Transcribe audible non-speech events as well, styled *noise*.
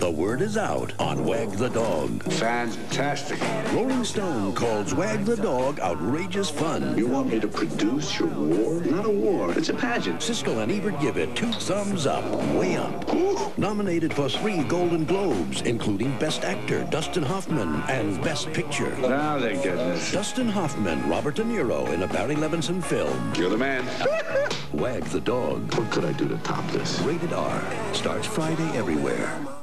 The word is out on Wag the Dog. Fantastic. Rolling Stone calls Wag the Dog outrageous fun. You want me to produce your war? Not a war. It's a pageant. Siskel and Ebert give it two thumbs up, way up. Nominated for three Golden Globes, including Best Actor, Dustin Hoffman, and Best Picture. Now they're getting. Dustin Hoffman, Robert De Niro in a Barry Levinson film. You're the man. *laughs* Wag the Dog. What could I do to top this? Rated R. Starts Friday everywhere.